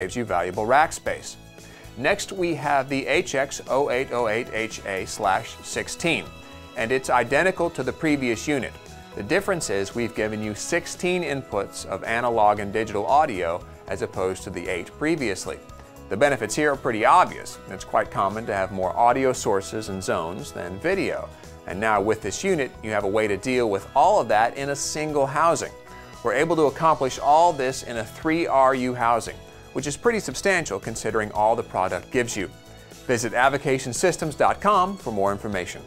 saves you valuable rack space. Next, we have the HX0808HA/16, and it's identical to the previous unit. The difference is we've given you 16 inputs of analog and digital audio as opposed to the 8 previously. The benefits here are pretty obvious. It's quite common to have more audio sources and zones than video. And now with this unit, you have a way to deal with all of that in a single housing. We're able to accomplish all this in a 3RU housing, which is pretty substantial considering all the product gives you. Visit avocationsystems.com for more information.